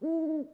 you